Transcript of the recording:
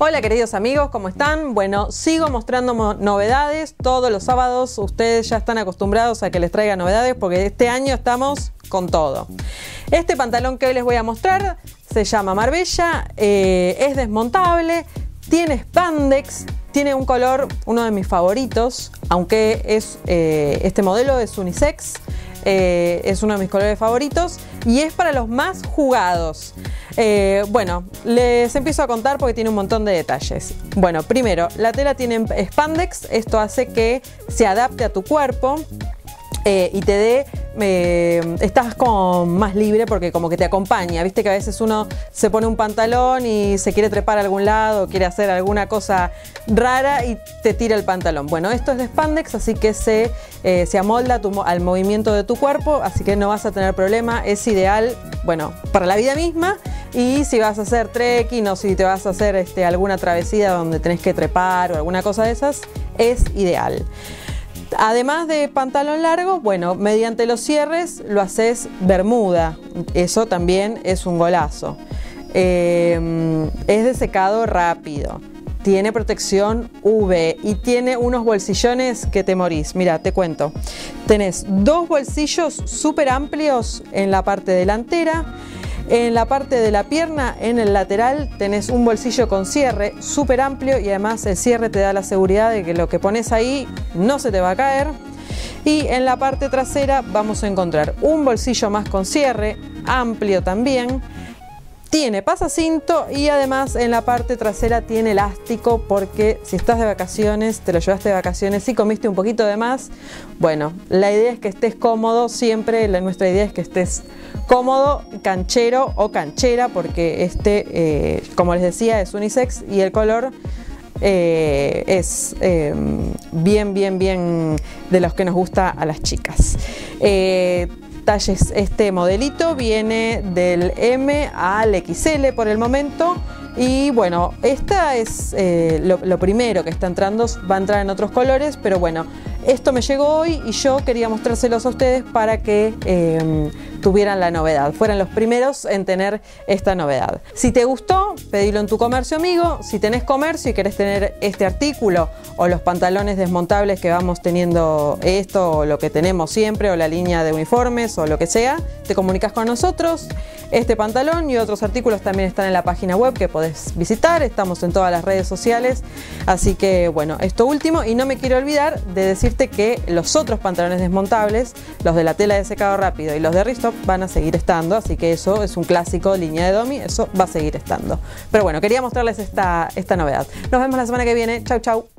Hola queridos amigos, ¿cómo están? Bueno, sigo mostrando novedades todos los sábados. Ustedes ya están acostumbrados a que les traiga novedades porque este año estamos con todo. Este pantalón que hoy les voy a mostrar se llama Marbella, eh, es desmontable, tiene spandex, tiene un color, uno de mis favoritos, aunque es, eh, este modelo es unisex. Eh, es uno de mis colores favoritos y es para los más jugados. Eh, bueno, les empiezo a contar porque tiene un montón de detalles. Bueno, primero, la tela tiene spandex, esto hace que se adapte a tu cuerpo. Eh, y te dé, eh, estás más libre porque como que te acompaña, viste que a veces uno se pone un pantalón y se quiere trepar a algún lado, quiere hacer alguna cosa rara y te tira el pantalón. Bueno, esto es de spandex, así que se, se amolda al movimiento de tu cuerpo, así que no vas a tener problema, es ideal, bueno, para la vida misma y si vas a hacer trekking o si te vas a hacer este, alguna travesía donde tenés que trepar o alguna cosa de esas, es ideal. Además de pantalón largo, bueno, mediante los cierres lo haces bermuda. Eso también es un golazo. Eh, es de secado rápido. Tiene protección UV y tiene unos bolsillones que te morís. Mira, te cuento. Tenés dos bolsillos súper amplios en la parte delantera en la parte de la pierna, en el lateral, tenés un bolsillo con cierre súper amplio y además el cierre te da la seguridad de que lo que pones ahí no se te va a caer. Y en la parte trasera vamos a encontrar un bolsillo más con cierre, amplio también tiene pasacinto y además en la parte trasera tiene elástico porque si estás de vacaciones, te lo llevaste de vacaciones y comiste un poquito de más, bueno, la idea es que estés cómodo siempre, nuestra idea es que estés cómodo, canchero o canchera porque este, eh, como les decía, es unisex y el color eh, es eh, bien, bien, bien de los que nos gusta a las chicas este modelito viene del M al XL por el momento. Y bueno, esta es eh, lo, primero que está entrando, va a entrar en otros colores, pero bueno, esto me llegó hoy y yo quería mostrárselos a ustedes para que eh, tuvieran la novedad, fueran los primeros en tener esta novedad. Si te gustó, pedilo en tu comercio amigo. Si tenés comercio y querés tener este artículo o los pantalones desmontables que vamos teniendo esto o lo que tenemos siempre o la línea de uniformes o lo que sea, te comunicas con nosotros. Este pantalón y otros artículos también están en la página web que podés visitar, estamos en todas las redes sociales, así que bueno, esto último y no me quiero olvidar de decirte que los otros pantalones desmontables, los de la tela de secado rápido y los de Ristop van a seguir estando, así que eso es un clásico línea de Domi, eso va a seguir estando. Pero bueno, quería mostrarles esta, esta novedad. Nos vemos la semana que viene, chau chau.